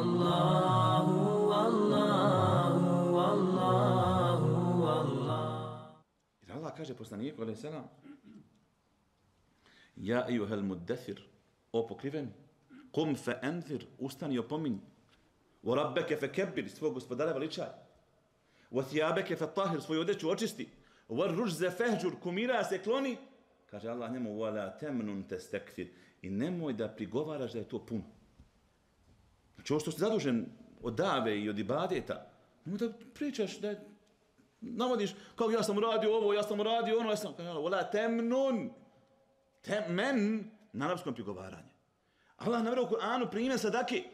Allahu, Allahu, Allahu, Allahu. Jer Allah kaže poslaniku, alaih salam, Ja ijuhel muddathir, o pokriveni, kum fe enzir, ustani opominj, wa rabbeke fe kebbir, svog gospodara veličaj, wa thiabeke fe tahir, svoju odeću očisti, wa ružze fehđur, kumira se kloni, kaže Allah njemu, wa la temnun te stekfir, i nemoj da prigovaraš da je to puno. Znači, ovo što si zadužen od dave i od ibadeta, nemoj da pričaš da je navodiš kao ja sam radio ovo, ja sam radio ono, ja sam kao vola, temnun. Temen na arapskom prigovaranje. Allah naveo u Kur'anu primjer sadake.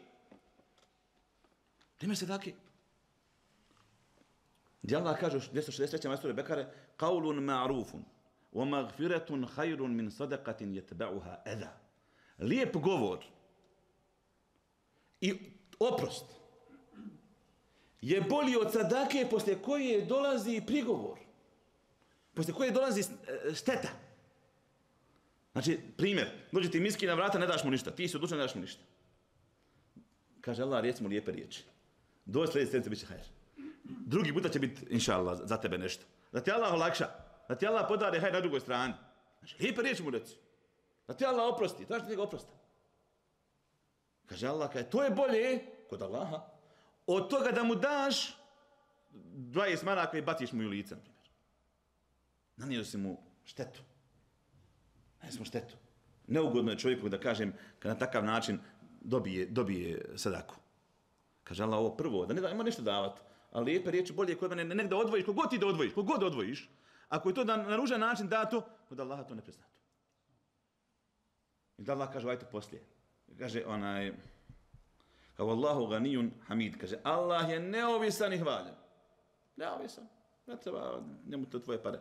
Primjer sadake. Gdje Allah kaže u 263. majstore Bekare, kaulun ma'rufun, wa magfiretun khayrun min sadaqatin yatba'uha adha. Lijep govor i oprost je bolji od sadake posle koje dolazi prigovor. Posle koje dolazi e, šteta. Znači, primjer, dođe ti miski na vrata, ne daš mu ništa. Ti si odlučan, ne daš mu ništa. Kaže Allah, rijeci mu lijepe riječi. Dođe sljedeći sljedeći, bit će hajr. Drugi puta će biti, inša Allah, za tebe nešto. Da ti Allah olakša. Da ti Allah podari hajr na drugoj strani. Znači, lijepe riječi mu reci. Da ti Allah oprosti. Traži ti ga oprosta. Kaže Allah, kaže, to je bolje kod Allaha od toga da mu daš 20 maraka i baciš mu u lice, na primjer. Nanio si mu štetu. Nanio si mu štetu. Neugodno je čovjeku da kažem, kad na takav način dobije, dobije sadaku. Kaže Allah ovo prvo, da ne da ima nešto davati, ali lijepe riječi bolje kod mene, negdje odvojiš, kogod ti da odvojiš, kogod odvojiš, ako je to da na ružan način dato, kod Allaha to ne priznato. I da Allah kaže, ovaj ajte poslije. Kaže onaj, kao Allahu ganijun hamid, kaže, Allah je neovisan i hvaljen. Neovisan. Ne treba njemu to tvoje pare.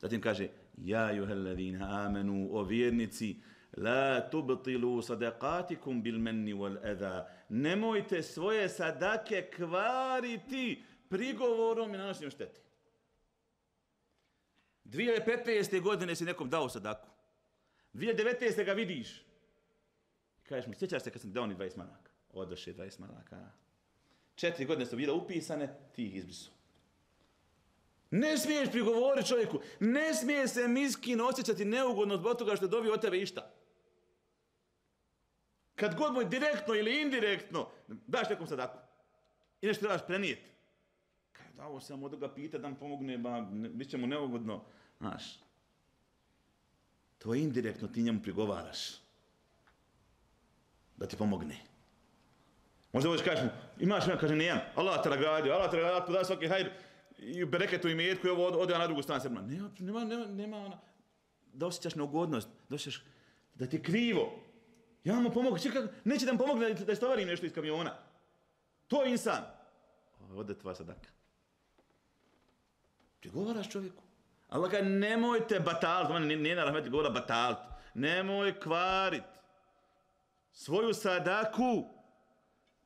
Zatim kaže, ja juhelladina amenu, o vjernici, la tubtilu sadaqatikum bil menni wal adha. Nemojte svoje sadake kvariti prigovorom i nanošenjem šteti. 2015. godine si nekom dao sadaku. 2019. ga vidiš. Kažeš mi, sjećaš se kad sam dao ni 20 manaka odoše 20 maraka. Četiri godine su bile upisane, ti ih izbrisu. Ne smiješ prigovoriti čovjeku, ne smije se miskin osjećati neugodno zbog toga što je dobio od tebe išta. Kad god mu direktno ili indirektno daš nekom sadaku i nešto trebaš prenijeti. Kaj, da ovo sam od ga pita da mu pomogne, ba, ne, bit će mu neugodno. Znaš, to je indirektno, ti njemu prigovaraš da ti pomogne. Možda hoćeš mu, imaš ima, kaže, nijem, Allah te nagradio, Allah te nagradio, podaj svaki hajr, i bereketu i metku, i ovo ode na drugu stranu sebe. Nema, nema, nema, nema ona, da osjećaš neugodnost, da osjećaš da ti je krivo. Ja mu pomogu, čekaj, neće da mi pomogne da, da istovarim nešto iz kamiona. To je insan. Ode tvoja sadaka. Ti govaraš čovjeku. Allah kaže, nemojte batalt, on nije na rahmeti govora batalt, nemoj kvarit svoju sadaku,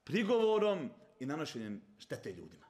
prigovorom i nanošenjem štete ljudima.